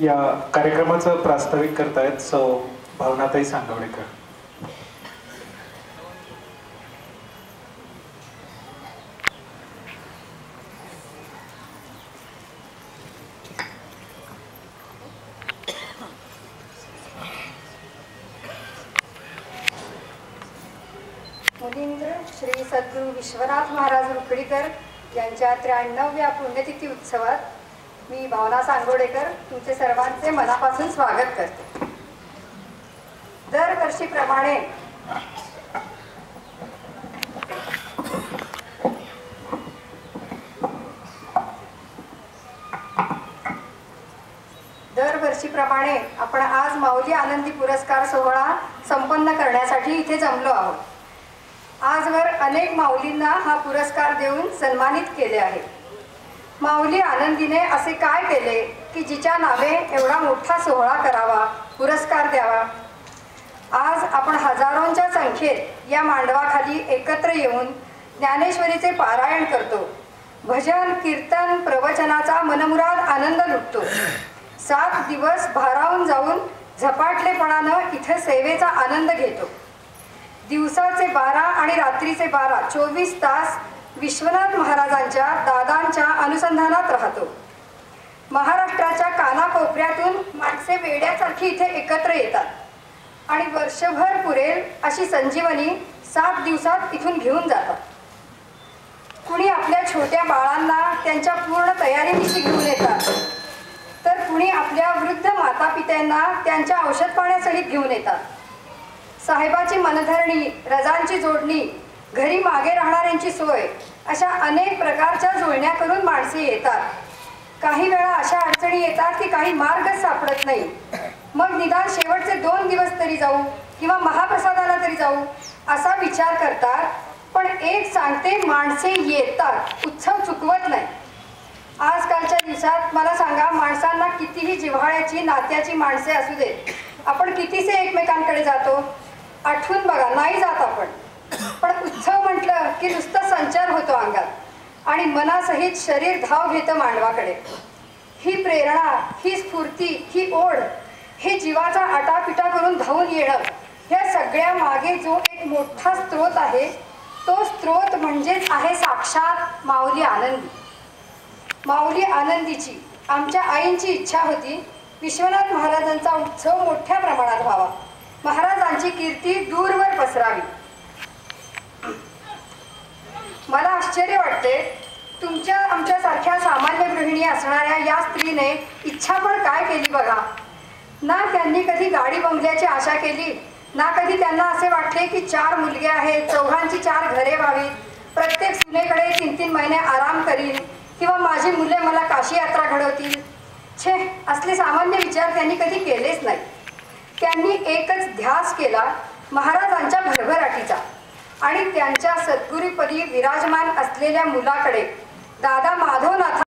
या कार्यक्रमाचं प्रास्ताविक करतायत सौ भावनाताई सांगवडेकर. श्री सद्गुरू विश्वनाथ महाराज रुकडीकर यांच्या त्र्याण्णव्या पुण्यतिथी उत्सवात मी भावना सांगोडेकर तुमचे सर्वांचे मनापासून स्वागत करते. दरवर्षीप्रमाणे दरवर्षीप्रमाणे आपण आज माऊली आनंदी पुरस्कार सोहळा संपन्न करण्यासाठी इथे जमलो आहोत. आजवर अनेक माऊलींना हा पुरस्कार देऊन सन्मानित केले आहे. माऊली आनंदीने असे काय केले की जिच्या नावे एवढा मोठा सोहळा करावा पुरस्कार द्यावा? आज आपण हजारोंच्या संख्येत या मांडवाखाली एकत्र येऊन ज्ञानेश्वरीचे पारायण करतो. भजन कीर्तन प्रवचनाचा मनमुराद आनंद लुटतो. सात दिवस भारावून जाऊन झपाटलेपणानं इथे सेवेचा आनंद घेतो. दिवसाचे बारा आणि रात्रीचे बारा चोवीस तास विश्वनाथ महाराजांच्या दादांच्या अनुसंधानात राहतो. महाराष्ट्राच्या कानाकोपऱ्यातून माणसे वेड्यासारखी इथे एकत्र येतात. आणि वर्षभर पुरेल अशी संजीवनी सात दिवसात इथून घेऊन जातात. कुणी आपल्या छोट्या बाळांना त्यांच्या पूर्ण तयारीनिशी घेऊन येतात तर कुणी आपल्या वृद्ध माता पित्यांना त्यांच्या औषध पाण्यासहित घेऊन येतात. साहेबाची मनधरणी रजांची जोडणी घरी मागे राहणाऱ्यांची सोय. अशा अनेक प्रकारच्या जुळण्या करून माणसे येतात. काही वेळा अशा अडचणी येतात की काही मार्गच सापडत नाही. मग निदान शेवटचे दोन दिवस तरी जाऊ किंवा महाप्रसादाला तरी जाऊ असा विचार करतात. पण एक सांगते माणसे येतात उत्सव चुकवत नाही. आजकालच्या दिवसात मला सांगा माणसांना कितीही जिव्हाळ्याची नात्याची माणसे असू देत आपण कितीसे एकमेकांकडे जातो? आठवून बघा नाही जात आपण. पण उत्सव म्हटलं की नुसतं संचार होतो अंगात. आणि मनासहित शरीर धाव घेतं मांडवाकडे. ही प्रेरणा ही स्फूर्ती ही ओढ हे जीवाचा आटापिटा करून धावून येणं ह्या सगळ्या मागे जो एक मोठा स्रोत आहे तो स्रोत म्हणजेच आहे साक्षात माऊली आनंदी. माऊली आनंदीची आमच्या आईंची इच्छा होती विश्वनाथ महाराजांचा उत्सव मोठ्या प्रमाणात व्हावा. महाराजांची कीर्ती दूरवर पसरावी. मला आश्चर्य वाटते तुमच्या आमच्यासारख्या सामान्य गृहिणी असणाऱ्या या स्त्रीने इच्छा पण काय केली बघा? ना त्यांनी कधी गाडी बंगल्याची आशा केली ना कधी त्यांना असे वाटले की चार मुलगे आहेत चौघांची चार घरे व्हावीत प्रत्येक सुनेकडे तीन तीन महिने आराम करीन किंवा माझी मुले मला काशी यात्रा घडवतील? छे असले सामान्य विचार त्यांनी कधी केलेच नाही त्यांनी एकच ध्यास केला महाराजांच्या भरभराटीचा. आणि त्यांच्या सद्गुरीपदी विराजमान असलेल्या मुलाकडे दादा माधवनाथ